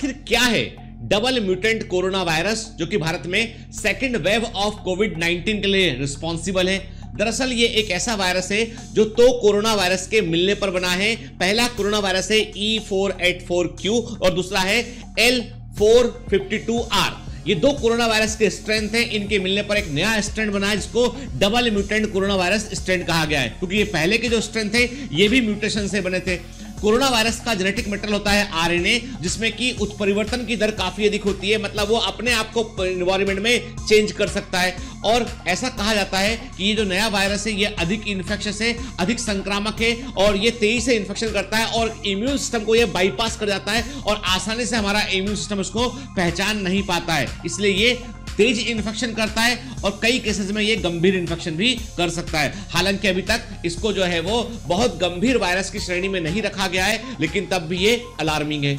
आखिर क्या है? डबल म्यूटेंट कोरोना वायरस जो कि भारत में सेकेंड वेव ऑफ़ कोविड 19 के लिए रिस्पॉन्सिबल है। दरअसल ये एक ऐसा वायरस है जो तो कोरोना वायरस के मिलने पर बना है। पहला कोरोना वायरस है E four eight four Q और दूसरा है L four fifty two R ये दो कोरोना वायरस के स्ट्रेंथ हैं। इनके मिलने पर एक नया स्ट्रेंथ बना है, जिसको double mutant corona virus strength कहा गया है। क्योंकि ये पहले के जो स्ट्रेंथ थे, ये भी म्यूटेशन से बने थे। कोरोना वायरस का जेनेटिक मेटेरियल होता है आरएनए जिसमें कि उत्परिवर्तन की दर काफ़ी अधिक होती है मतलब वो अपने आप को इन्वायरमेंट में चेंज कर सकता है। और ऐसा कहा जाता है कि ये जो नया वायरस है, ये अधिक इन्फेक्शस है, अधिक संक्रामक है, और ये तेज़ी से इन्फेक्शन करता है, और इम्यून सिस्टम को ये बाईपास कर जाता है, और आसानी से हमारा इम्यून सिस्टम उसको पहचान नहीं पाता है। इसलिए ये तेज इन्फेक्शन करता है और कई केसेस में ये गंभीर इन्फेक्शन भी कर सकता है। हालाँकि अभी तक इसको जो है वो बहुत गंभीर वायरस की श्रेणी में नहीं रखा गया है, लेकिन तब भी ये अलार्मिंग है।